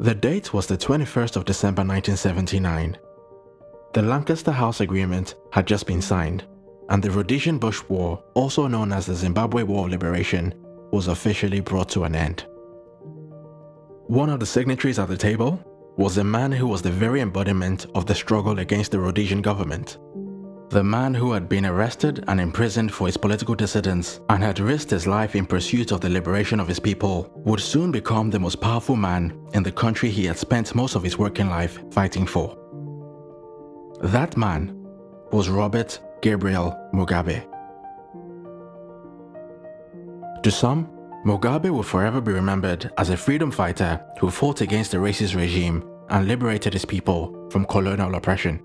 The date was the 21st of December 1979. The Lancaster House Agreement had just been signed, and the Rhodesian Bush War, also known as the Zimbabwe War of Liberation, was officially brought to an end. One of the signatories at the table was a man who was the very embodiment of the struggle against the Rhodesian government. The man who had been arrested and imprisoned for his political dissidence and had risked his life in pursuit of the liberation of his people would soon become the most powerful man in the country he had spent most of his working life fighting for. That man was Robert Gabriel Mugabe. To some, Mugabe will forever be remembered as a freedom fighter who fought against the racist regime and liberated his people from colonial oppression.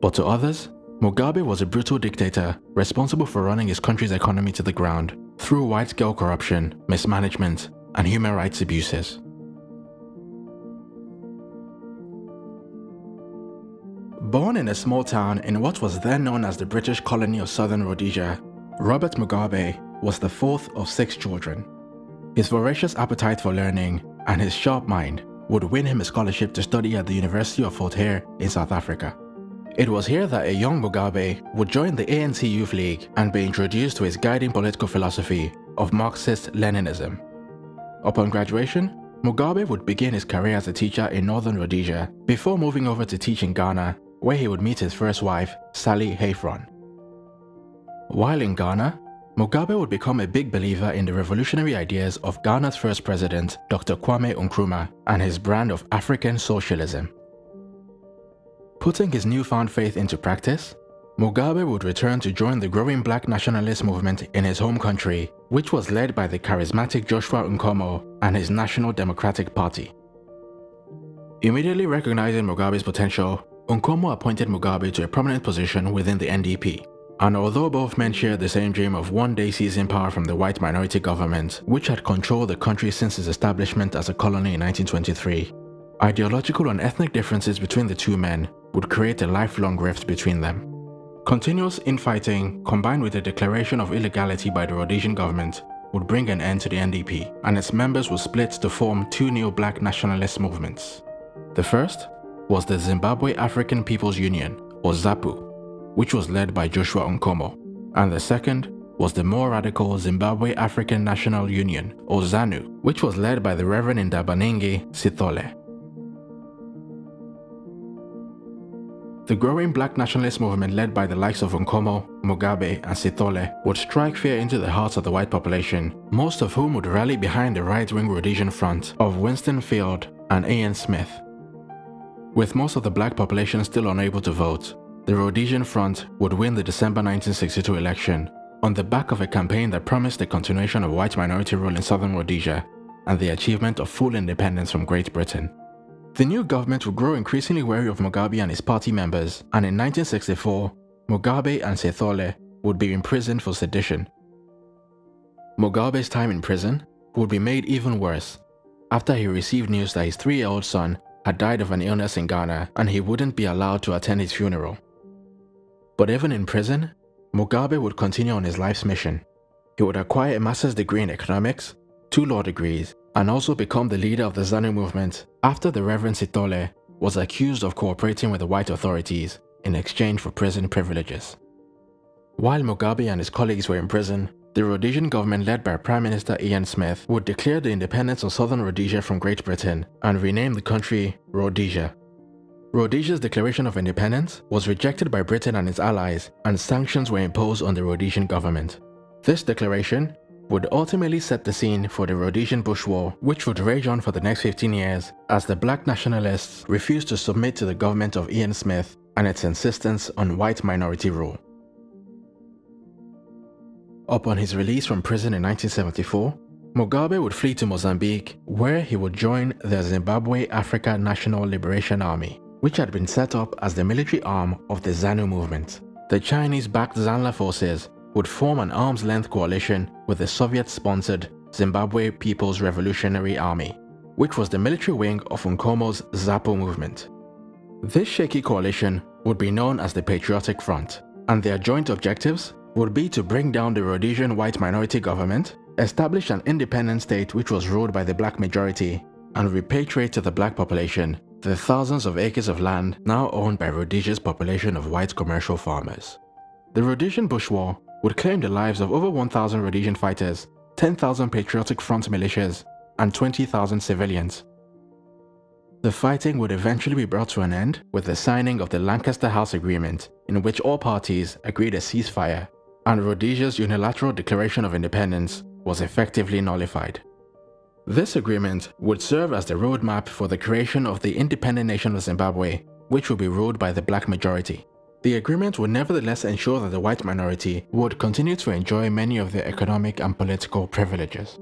But to others, Mugabe was a brutal dictator responsible for running his country's economy to the ground through wide-scale corruption, mismanagement, and human rights abuses. Born in a small town in what was then known as the British colony of Southern Rhodesia, Robert Mugabe was the fourth of six children. His voracious appetite for learning and his sharp mind would win him a scholarship to study at the University of Fort Hare in South Africa. It was here that a young Mugabe would join the ANC Youth League and be introduced to his guiding political philosophy of Marxist-Leninism. Upon graduation, Mugabe would begin his career as a teacher in northern Rhodesia before moving over to teach in Ghana, where he would meet his first wife, Sally Hayfron. While in Ghana, Mugabe would become a big believer in the revolutionary ideas of Ghana's first president, Dr. Kwame Nkrumah, and his brand of African socialism. Putting his newfound faith into practice, Mugabe would return to join the growing black nationalist movement in his home country, which was led by the charismatic Joshua Nkomo and his National Democratic Party. Immediately recognizing Mugabe's potential, Nkomo appointed Mugabe to a prominent position within the NDP. And although both men shared the same dream of one day seizing power from the white minority government, which had controlled the country since its establishment as a colony in 1923, ideological and ethnic differences between the two men would create a lifelong rift between them. Continuous infighting, combined with the declaration of illegality by the Rhodesian government, would bring an end to the NDP, and its members would split to form two new black nationalist movements. The first was the Zimbabwe African People's Union, or ZAPU, which was led by Joshua Nkomo, and the second was the more radical Zimbabwe African National Union, or ZANU, which was led by the Reverend Ndabaningi Sithole. The growing black nationalist movement led by the likes of Nkomo, Mugabe, and Sithole would strike fear into the hearts of the white population, most of whom would rally behind the right-wing Rhodesian front of Winston Field and Ian Smith. With most of the black population still unable to vote, the Rhodesian Front would win the December 1962 election on the back of a campaign that promised the continuation of white minority rule in southern Rhodesia and the achievement of full independence from Great Britain. The new government would grow increasingly wary of Mugabe and his party members, and in 1964, Mugabe and Sithole would be imprisoned for sedition. Mugabe's time in prison would be made even worse after he received news that his three-year-old son had died of an illness in Ghana and he wouldn't be allowed to attend his funeral. But even in prison, Mugabe would continue on his life's mission. He would acquire a master's degree in economics, two law degrees, and also become the leader of the ZANU movement after the Reverend Sithole was accused of cooperating with the white authorities in exchange for prison privileges. While Mugabe and his colleagues were in prison, the Rhodesian government led by Prime Minister Ian Smith would declare the independence of southern Rhodesia from Great Britain and rename the country Rhodesia. Rhodesia's declaration of independence was rejected by Britain and its allies, and sanctions were imposed on the Rhodesian government. This declaration would ultimately set the scene for the Rhodesian Bush War, which would rage on for the next 15 years as the black nationalists refused to submit to the government of Ian Smith and its insistence on white minority rule. Upon his release from prison in 1974, Mugabe would flee to Mozambique, where he would join the Zimbabwe Africa National Liberation Army which had been set up as the military arm of the ZANU movement. The Chinese-backed ZANLA forces would form an arm's-length coalition with the Soviet-sponsored Zimbabwe People's Revolutionary Army, which was the military wing of Nkomo's ZAPU movement. This shaky coalition would be known as the Patriotic Front, and their joint objectives would be to bring down the Rhodesian white minority government, establish an independent state which was ruled by the black majority, and repatriate to the black population the thousands of acres of land now owned by Rhodesia's population of white commercial farmers. The Rhodesian Bush War would claim the lives of over 1,000 Rhodesian fighters, 10,000 Patriotic Front militias, and 20,000 civilians. The fighting would eventually be brought to an end with the signing of the Lancaster House Agreement, in which all parties agreed a ceasefire, and Rhodesia's unilateral declaration of independence was effectively nullified. This agreement would serve as the roadmap for the creation of the independent nation of Zimbabwe, which would be ruled by the black majority. The agreement would nevertheless ensure that the white minority would continue to enjoy many of their economic and political privileges.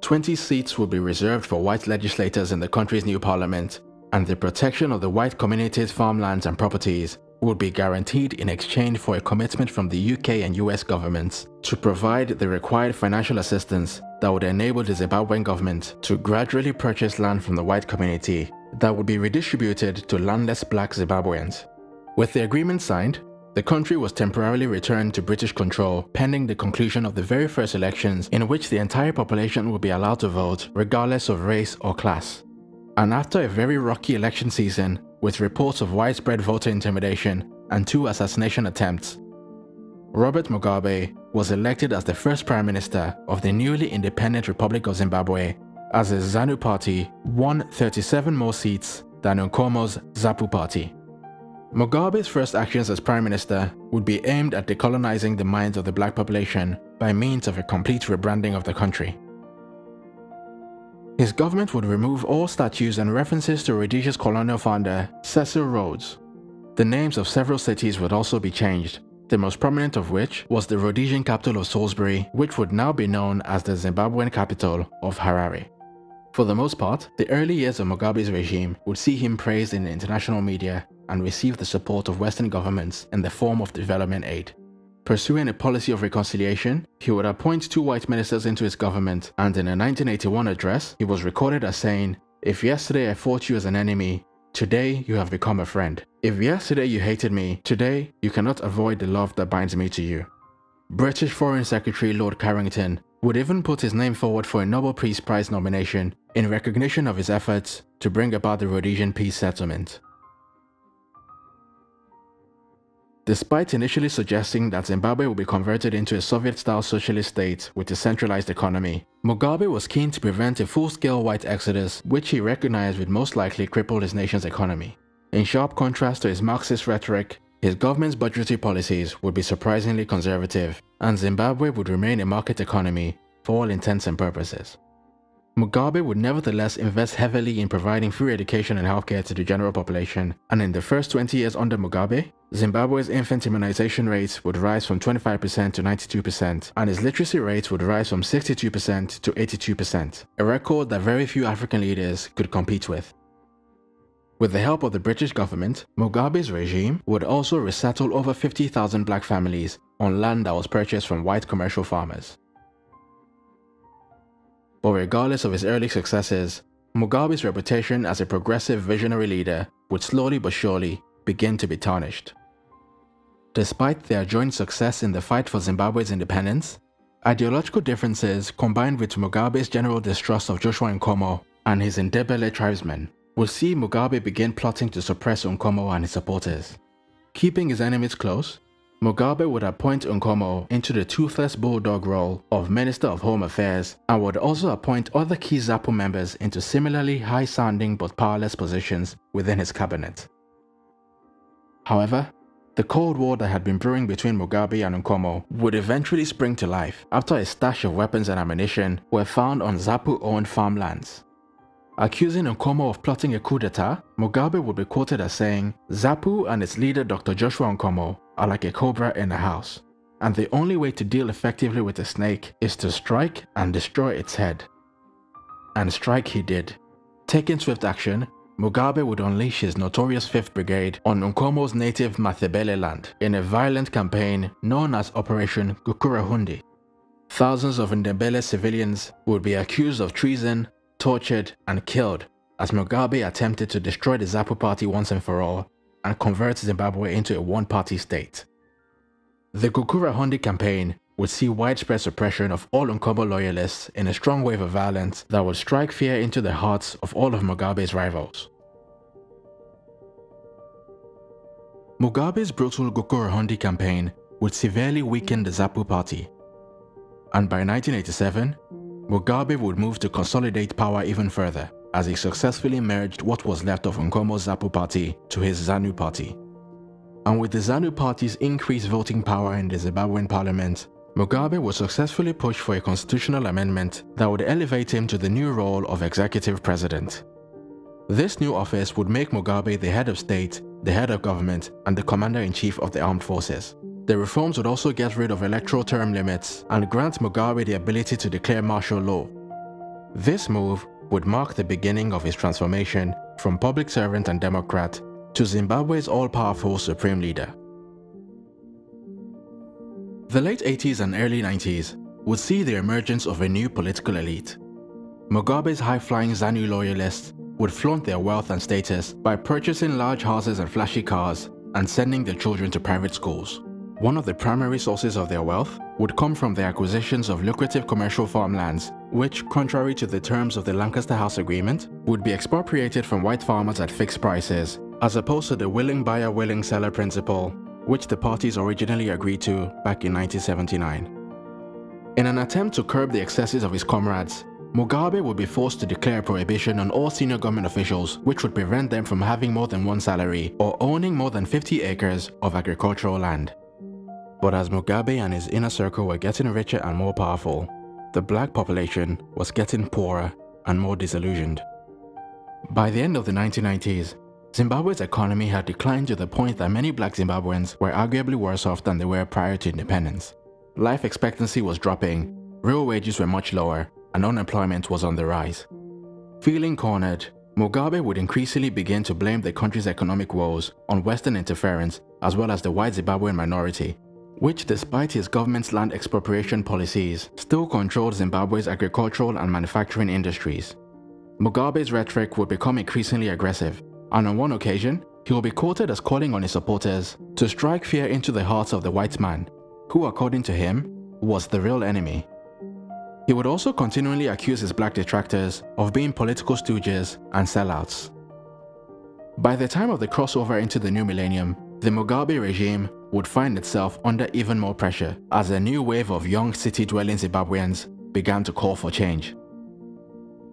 20 seats would be reserved for white legislators in the country's new parliament, and the protection of the white community's farmlands and properties would be guaranteed in exchange for a commitment from the UK and US governments to provide the required financial assistance that would enable the Zimbabwean government to gradually purchase land from the white community that would be redistributed to landless black Zimbabweans. With the agreement signed, the country was temporarily returned to British control pending the conclusion of the very first elections in which the entire population would be allowed to vote regardless of race or class. And after a very rocky election season with reports of widespread voter intimidation and two assassination attempts, Robert Mugabe was elected as the first prime minister of the newly independent Republic of Zimbabwe as the ZANU party won 37 more seats than Nkomo's ZAPU party. Mugabe's first actions as prime minister would be aimed at decolonizing the minds of the black population by means of a complete rebranding of the country. His government would remove all statues and references to Rhodesia's colonial founder, Cecil Rhodes. The names of several cities would also be changed, the most prominent of which was the Rhodesian capital of Salisbury, which would now be known as the Zimbabwean capital of Harare. For the most part, the early years of Mugabe's regime would see him praised in international media and received the support of Western governments in the form of development aid. Pursuing a policy of reconciliation, he would appoint two white ministers into his government, and in a 1981 address, he was recorded as saying, If yesterday I fought you as an enemy, today you have become a friend. If yesterday you hated me, today you cannot avoid the love that binds me to you. British Foreign Secretary Lord Carrington would even put his name forward for a Nobel Peace Prize nomination in recognition of his efforts to bring about the Rhodesian peace settlement. Despite initially suggesting that Zimbabwe would be converted into a Soviet-style socialist state with a centralized economy, Mugabe was keen to prevent a full-scale white exodus which he recognized would most likely cripple his nation's economy. In sharp contrast to his Marxist rhetoric, his government's budgetary policies would be surprisingly conservative, and Zimbabwe would remain a market economy for all intents and purposes. Mugabe would nevertheless invest heavily in providing free education and healthcare to the general population, and in the first 20 years under Mugabe, Zimbabwe's infant immunization rates would rise from 25% to 92%, and its literacy rates would rise from 62% to 82%, a record that very few African leaders could compete with. With the help of the British government, Mugabe's regime would also resettle over 50,000 black families on land that was purchased from white commercial farmers. But regardless of his early successes, Mugabe's reputation as a progressive visionary leader would slowly but surely begin to be tarnished. Despite their joint success in the fight for Zimbabwe's independence, ideological differences combined with Mugabe's general distrust of Joshua Nkomo and his Ndebele tribesmen would see Mugabe begin plotting to suppress Nkomo and his supporters. Keeping his enemies close, Mugabe would appoint Nkomo into the toothless bulldog role of Minister of Home Affairs and would also appoint other key ZAPU members into similarly high-sounding but powerless positions within his cabinet. However, the Cold War that had been brewing between Mugabe and Nkomo would eventually spring to life after a stash of weapons and ammunition were found on ZAPU-owned farmlands. Accusing Nkomo of plotting a coup d'etat, Mugabe would be quoted as saying, ZAPU and its leader Dr. Joshua Nkomo are like a cobra in a house, and the only way to deal effectively with a snake is to strike and destroy its head. And strike he did. Taking swift action, Mugabe would unleash his notorious 5th Brigade on Nkomo's native Matabele land in a violent campaign known as Operation Gukurahundi. Thousands of Ndebele civilians would be accused of treason, tortured, and killed as Mugabe attempted to destroy the ZAPU party once and for all and convert Zimbabwe into a one-party state. The Gukurahundi campaign would see widespread suppression of all Nkomo loyalists in a strong wave of violence that would strike fear into the hearts of all of Mugabe's rivals. Mugabe's brutal Gukurahundi campaign would severely weaken the ZAPU party, and by 1987, Mugabe would move to consolidate power even further as he successfully merged what was left of Nkomo's ZAPU party to his ZANU party. And with the ZANU party's increased voting power in the Zimbabwean parliament, Mugabe would successfully push for a constitutional amendment that would elevate him to the new role of executive president. This new office would make Mugabe the head of state, the head of government, and the commander-in-chief of the armed forces. The reforms would also get rid of electoral term limits and grant Mugabe the ability to declare martial law. This move would mark the beginning of his transformation from public servant and democrat to Zimbabwe's all-powerful supreme leader. The late 80s and early 90s would see the emergence of a new political elite. Mugabe's high-flying ZANU loyalists would flaunt their wealth and status by purchasing large houses and flashy cars and sending their children to private schools. One of the primary sources of their wealth would come from the acquisitions of lucrative commercial farmlands, which, contrary to the terms of the Lancaster House Agreement, would be expropriated from white farmers at fixed prices, as opposed to the willing buyer, willing seller principle, which the parties originally agreed to back in 1979. In an attempt to curb the excesses of his comrades, Mugabe would be forced to declare prohibition on all senior government officials which would prevent them from having more than one salary or owning more than 50 acres of agricultural land. But as Mugabe and his inner circle were getting richer and more powerful, the black population was getting poorer and more disillusioned. By the end of the 1990s, Zimbabwe's economy had declined to the point that many black Zimbabweans were arguably worse off than they were prior to independence. Life expectancy was dropping, real wages were much lower, and unemployment was on the rise. Feeling cornered, Mugabe would increasingly begin to blame the country's economic woes on Western interference as well as the white Zimbabwean minority which despite his government's land expropriation policies, still controlled Zimbabwe's agricultural and manufacturing industries. Mugabe's rhetoric would become increasingly aggressive, and on one occasion, he will be quoted as calling on his supporters to strike fear into the hearts of the white man, who according to him, was the real enemy. He would also continually accuse his black detractors of being political stooges and sellouts. By the time of the crossover into the new millennium, the Mugabe regime would find itself under even more pressure as a new wave of young city-dwelling Zimbabweans began to call for change.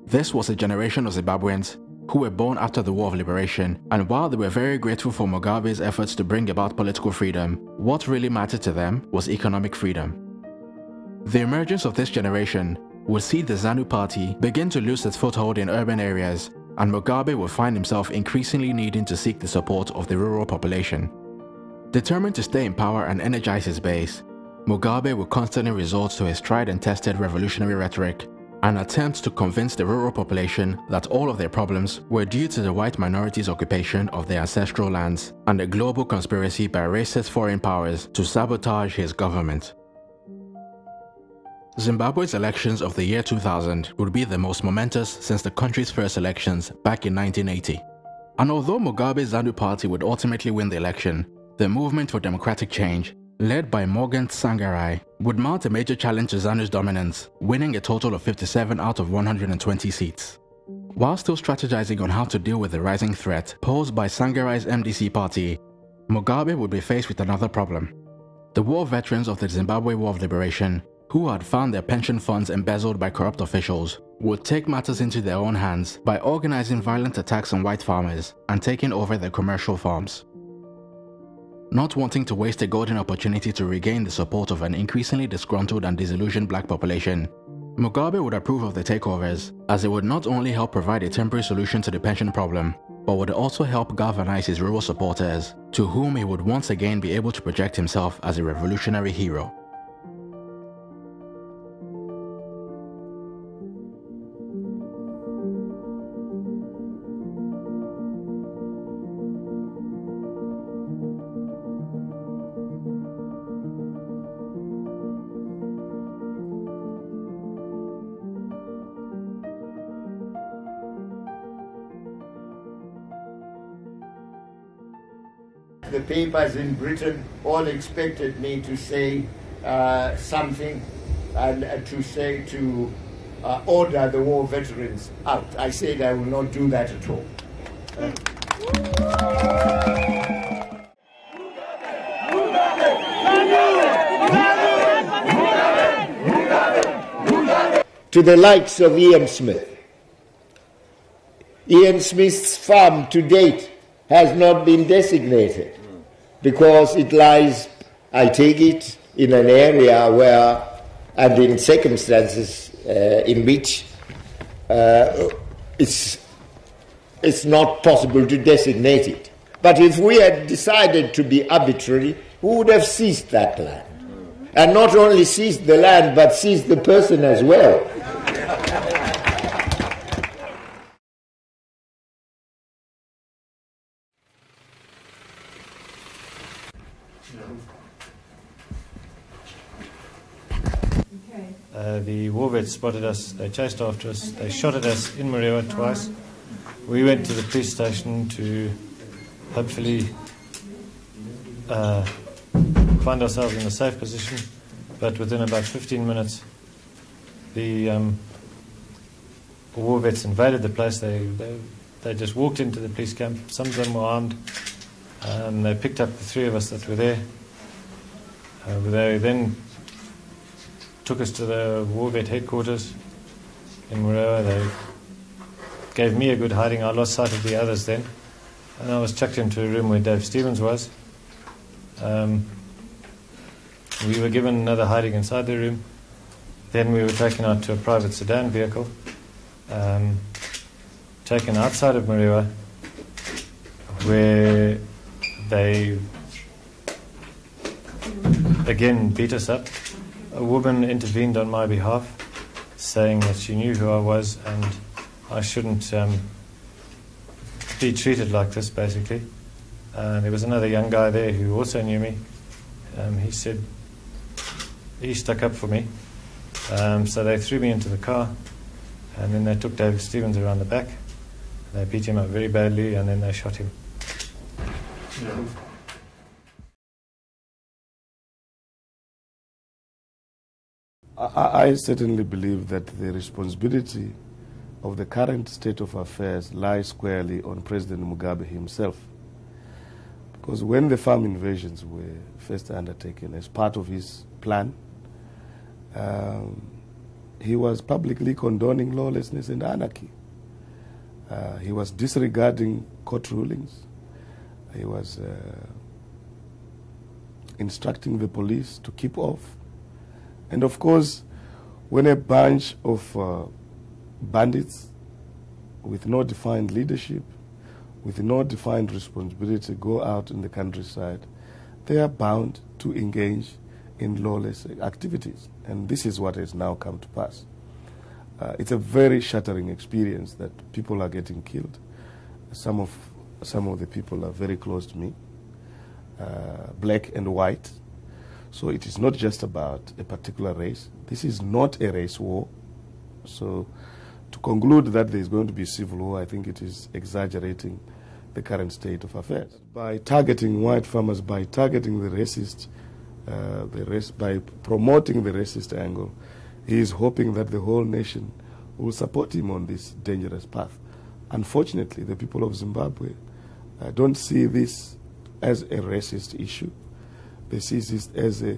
This was a generation of Zimbabweans who were born after the War of Liberation, and while they were very grateful for Mugabe's efforts to bring about political freedom, what really mattered to them was economic freedom. The emergence of this generation would see the ZANU party begin to lose its foothold in urban areas, and Mugabe would find himself increasingly needing to seek the support of the rural population. Determined to stay in power and energize his base, Mugabe would constantly resort to his tried and tested revolutionary rhetoric and attempts to convince the rural population that all of their problems were due to the white minority's occupation of their ancestral lands and a global conspiracy by racist foreign powers to sabotage his government. Zimbabwe's elections of the year 2000 would be the most momentous since the country's first elections back in 1980. And although Mugabe's ZANU party would ultimately win the election, the movement for democratic change, led by Morgan Tsvangirai, would mount a major challenge to ZANU's dominance, winning a total of 57 out of 120 seats. While still strategizing on how to deal with the rising threat posed by Tsvangirai's MDC party, Mugabe would be faced with another problem. The war veterans of the Zimbabwe War of Liberation, who had found their pension funds embezzled by corrupt officials, would take matters into their own hands by organizing violent attacks on white farmers and taking over their commercial farms. Not wanting to waste a golden opportunity to regain the support of an increasingly disgruntled and disillusioned black population, Mugabe would approve of the takeovers, as it would not only help provide a temporary solution to the pension problem, but would also help galvanize his rural supporters, to whom he would once again be able to project himself as a revolutionary hero. The papers in Britain all expected me to say uh, something and uh, to say to uh, order the war veterans out. I said I will not do that at all. to the likes of Ian Smith. Ian Smith's farm to date has not been designated because it lies, I take it, in an area where, and in circumstances uh, in which uh, it's, it's not possible to designate it. But if we had decided to be arbitrary, we would have seized that land. And not only seized the land, but seized the person as well. Uh, the war vets spotted us, they chased after us, they shot at us in Murehwa twice. We went to the police station to hopefully uh, find ourselves in a safe position, but within about 15 minutes, the um, war vets invaded the place. They, they, they just walked into the police camp. Some of them were armed. and they picked up the three of us that were there. Uh, they then took us to the war vet headquarters in Murehwa. They gave me a good hiding. I lost sight of the others then. And I was chucked into a room where Dave Stevens was. Um, we were given another hiding inside the room. Then we were taken out to a private sedan vehicle, um, taken outside of Murehwa, where they again beat us up. A woman intervened on my behalf, saying that she knew who I was and I shouldn't um, be treated like this, basically. Uh, there was another young guy there who also knew me. Um, he said he stuck up for me. Um, so they threw me into the car, and then they took David Stevens around the back. They beat him up very badly, and then they shot him. Yeah. I, I certainly believe that the responsibility of the current state of affairs lies squarely on President Mugabe himself. Because when the farm invasions were first undertaken as part of his plan, um, he was publicly condoning lawlessness and anarchy. Uh, he was disregarding court rulings. He was uh, instructing the police to keep off. And of course, when a bunch of uh, bandits with no defined leadership, with no defined responsibility go out in the countryside, they are bound to engage in lawless activities. And this is what has now come to pass. Uh, it's a very shattering experience that people are getting killed. Some of, some of the people are very close to me, uh, black and white. So it is not just about a particular race. This is not a race war. So to conclude that there is going to be civil war, I think it is exaggerating the current state of affairs. By targeting white farmers, by targeting the racist uh, the race, by promoting the racist angle, he is hoping that the whole nation will support him on this dangerous path. Unfortunately, the people of Zimbabwe uh, don't see this as a racist issue. See this as a,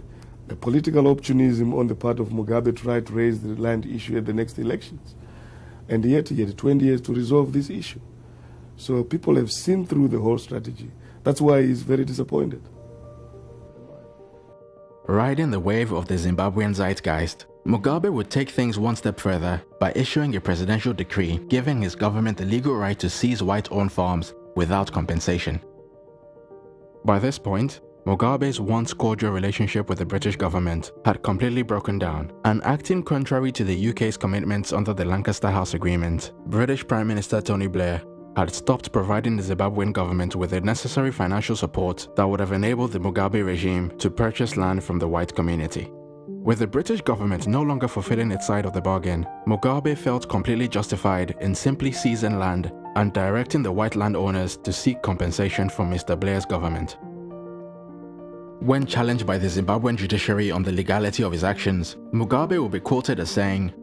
a, political opportunism on the part of Mugabe to try to raise the land issue at the next elections. And yet he had 20 years to resolve this issue. So people have seen through the whole strategy. That's why he's very disappointed. Riding the wave of the Zimbabwean zeitgeist, Mugabe would take things one step further by issuing a presidential decree giving his government the legal right to seize white-owned farms without compensation. By this point, Mugabe's once cordial relationship with the British government had completely broken down, and acting contrary to the UK's commitments under the Lancaster House Agreement, British Prime Minister Tony Blair had stopped providing the Zimbabwean government with the necessary financial support that would have enabled the Mugabe regime to purchase land from the white community. With the British government no longer fulfilling its side of the bargain, Mugabe felt completely justified in simply seizing land and directing the white landowners to seek compensation from Mr. Blair's government. When challenged by the Zimbabwean judiciary on the legality of his actions, Mugabe will be quoted as saying,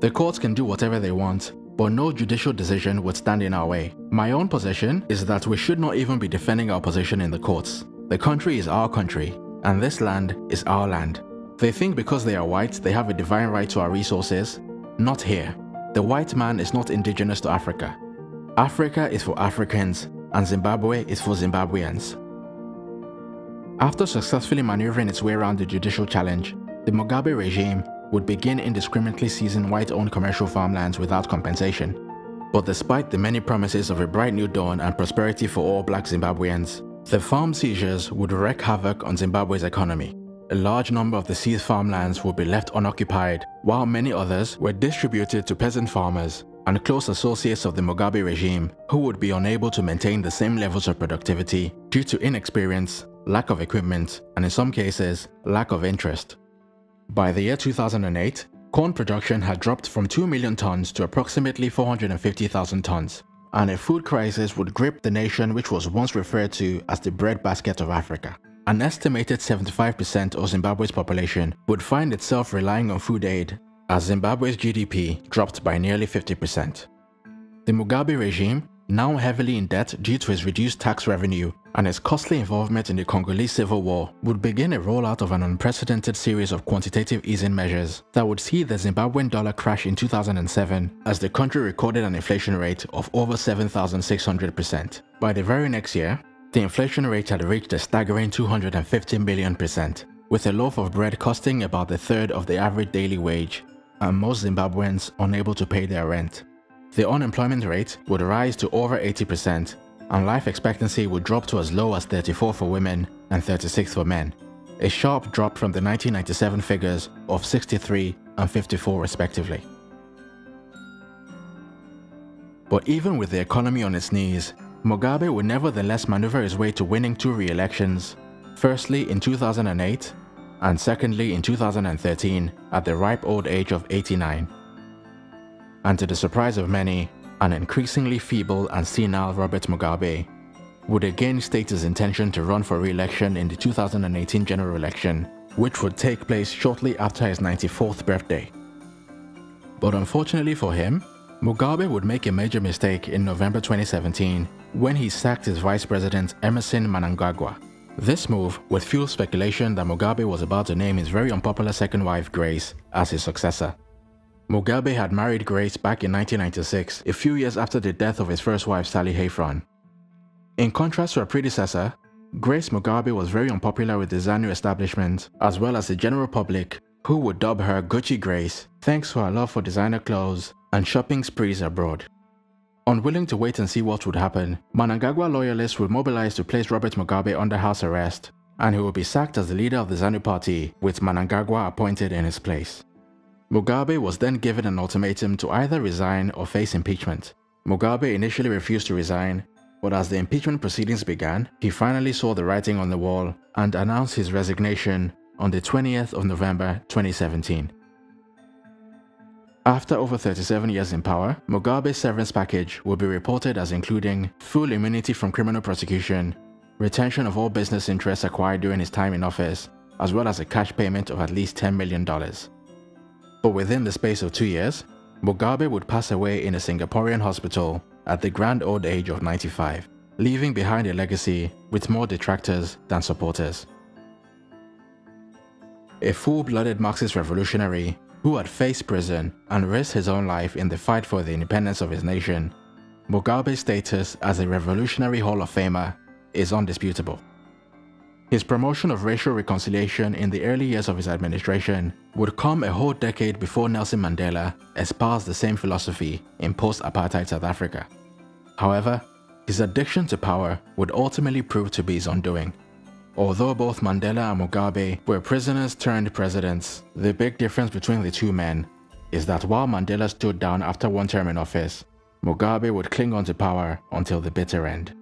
The courts can do whatever they want, but no judicial decision would stand in our way. My own position is that we should not even be defending our position in the courts. The country is our country, and this land is our land. They think because they are white, they have a divine right to our resources. Not here. The white man is not indigenous to Africa. Africa is for Africans, and Zimbabwe is for Zimbabweans. After successfully maneuvering its way around the judicial challenge, the Mugabe regime would begin indiscriminately seizing white-owned commercial farmlands without compensation. But despite the many promises of a bright new dawn and prosperity for all black Zimbabweans, the farm seizures would wreak havoc on Zimbabwe's economy. A large number of the seized farmlands would be left unoccupied, while many others were distributed to peasant farmers and close associates of the Mugabe regime who would be unable to maintain the same levels of productivity due to inexperience, lack of equipment, and in some cases, lack of interest. By the year 2008, corn production had dropped from 2 million tons to approximately 450,000 tons, and a food crisis would grip the nation which was once referred to as the breadbasket of Africa. An estimated 75% of Zimbabwe's population would find itself relying on food aid as Zimbabwe's GDP dropped by nearly 50%. The Mugabe regime now heavily in debt due to his reduced tax revenue and his costly involvement in the Congolese civil war, would begin a rollout of an unprecedented series of quantitative easing measures that would see the Zimbabwean dollar crash in 2007 as the country recorded an inflation rate of over 7,600%. By the very next year, the inflation rate had reached a staggering 250 million percent, with a loaf of bread costing about a third of the average daily wage, and most Zimbabweans unable to pay their rent. The unemployment rate would rise to over 80%, and life expectancy would drop to as low as 34 for women and 36 for men, a sharp drop from the 1997 figures of 63 and 54 respectively. But even with the economy on its knees, Mugabe would nevertheless maneuver his way to winning two re-elections, firstly in 2008 and secondly in 2013 at the ripe old age of 89 and to the surprise of many, an increasingly feeble and senile Robert Mugabe would again state his intention to run for re-election in the 2018 general election, which would take place shortly after his 94th birthday. But unfortunately for him, Mugabe would make a major mistake in November 2017 when he sacked his vice president Emmerson Mnangagwa. This move would fuel speculation that Mugabe was about to name his very unpopular second wife Grace as his successor. Mugabe had married Grace back in 1996, a few years after the death of his first wife Sally Hayfron. In contrast to her predecessor, Grace Mugabe was very unpopular with the ZANU establishment, as well as the general public, who would dub her Gucci Grace thanks to her love for designer clothes and shopping sprees abroad. Unwilling to wait and see what would happen, Mnangagwa loyalists would mobilize to place Robert Mugabe under house arrest, and he would be sacked as the leader of the ZANU party, with Mnangagwa appointed in his place. Mugabe was then given an ultimatum to either resign or face impeachment. Mugabe initially refused to resign, but as the impeachment proceedings began, he finally saw the writing on the wall and announced his resignation on the 20th of November 2017. After over 37 years in power, Mugabe's severance package will be reported as including full immunity from criminal prosecution, retention of all business interests acquired during his time in office, as well as a cash payment of at least $10 million. But within the space of two years, Mugabe would pass away in a Singaporean hospital at the grand old age of 95, leaving behind a legacy with more detractors than supporters. A full-blooded Marxist revolutionary who had faced prison and risked his own life in the fight for the independence of his nation, Mugabe's status as a revolutionary Hall of Famer is undisputable. His promotion of racial reconciliation in the early years of his administration would come a whole decade before Nelson Mandela espoused the same philosophy in post-apartheid South Africa. However, his addiction to power would ultimately prove to be his undoing. Although both Mandela and Mugabe were prisoners turned presidents, the big difference between the two men is that while Mandela stood down after one term in office, Mugabe would cling on to power until the bitter end.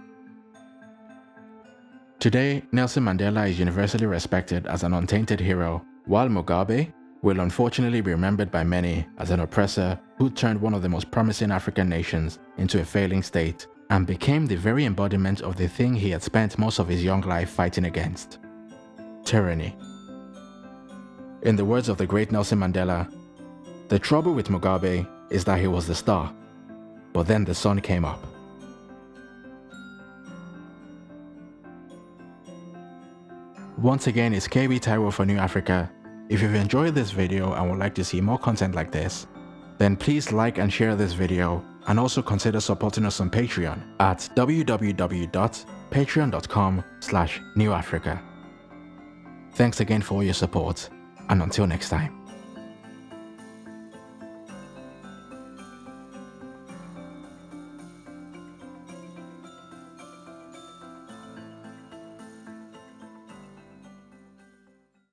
Today, Nelson Mandela is universally respected as an untainted hero, while Mugabe will unfortunately be remembered by many as an oppressor who turned one of the most promising African nations into a failing state and became the very embodiment of the thing he had spent most of his young life fighting against. tyranny. In the words of the great Nelson Mandela, the trouble with Mugabe is that he was the star, but then the sun came up. Once again, it's KB Taiwo for New Africa. If you've enjoyed this video and would like to see more content like this, then please like and share this video and also consider supporting us on Patreon at www.patreon.com slash newafrica. Thanks again for all your support and until next time.